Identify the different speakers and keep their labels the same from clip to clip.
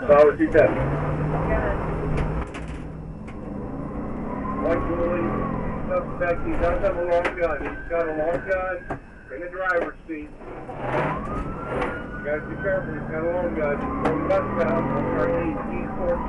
Speaker 1: Good.
Speaker 2: One Julie, suspect, he does have a long gun. He's got a long gun in the driver's seat. You gotta be careful, he's got a long gun. From westbound, on our east, east towards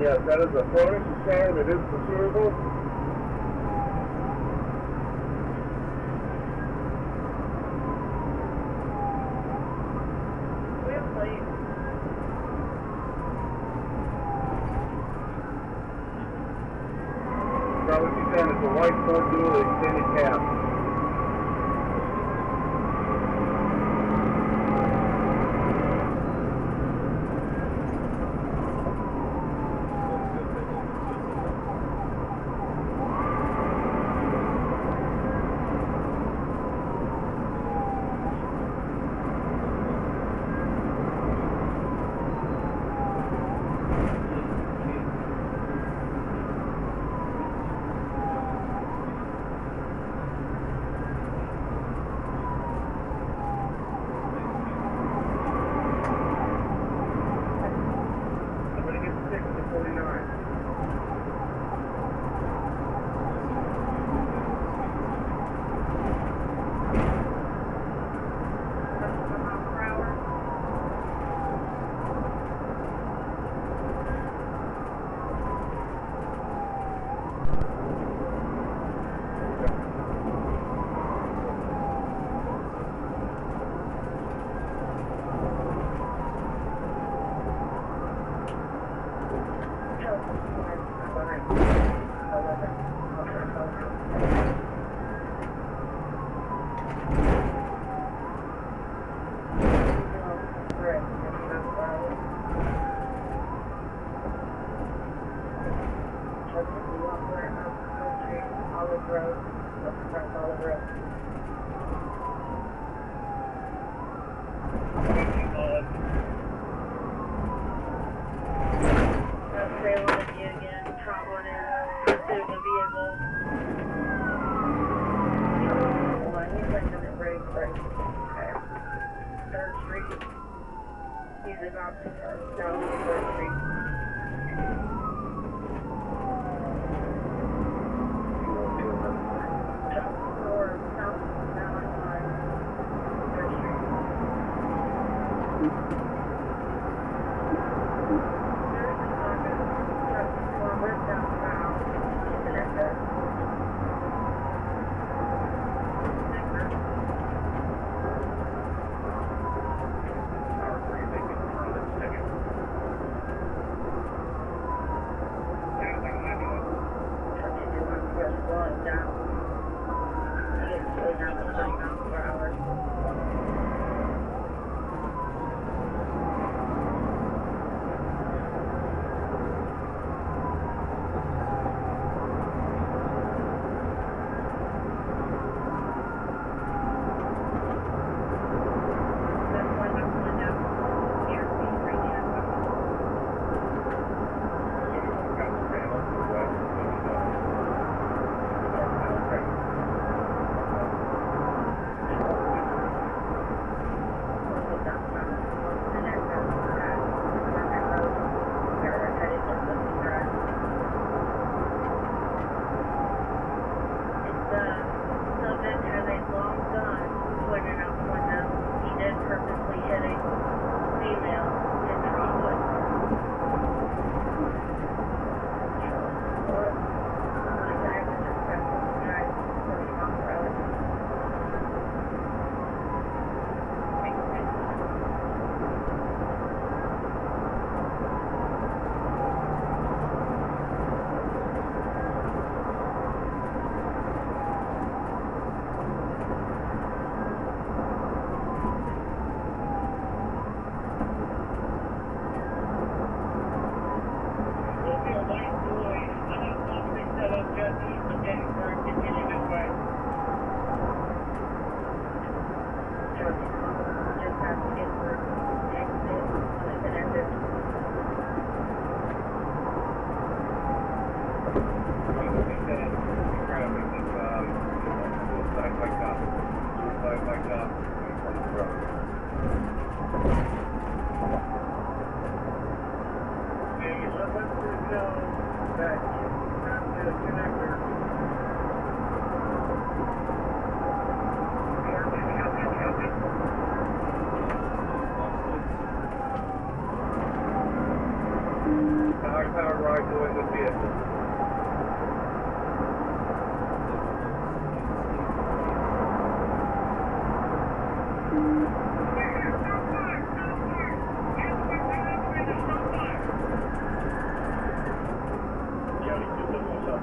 Speaker 2: yes, that is a felonious assault, it is pursuable.
Speaker 1: Olive Road, Olive Road. That's Salem with you again. Problem is, pursuit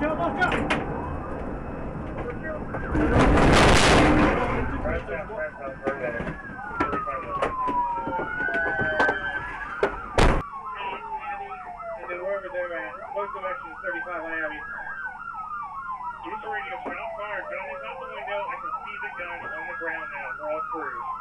Speaker 3: Use the radio, turn on fire, gun is out the window, I can see the gun on the ground now, we're all screwed.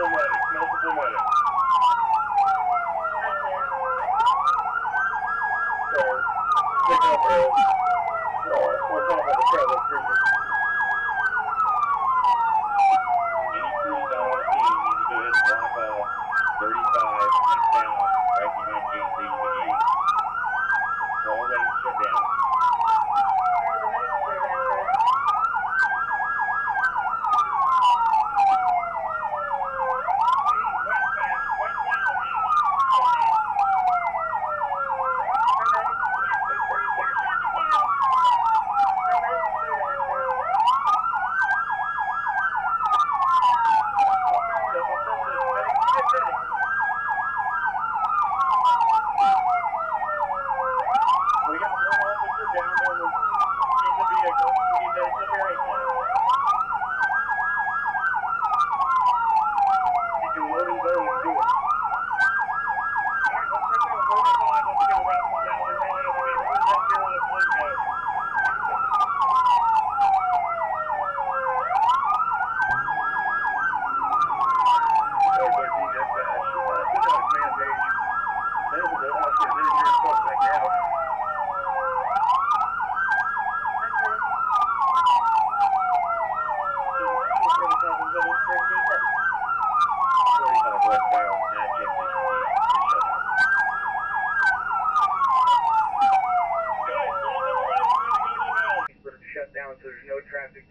Speaker 3: multiple weddings, multiple weddings.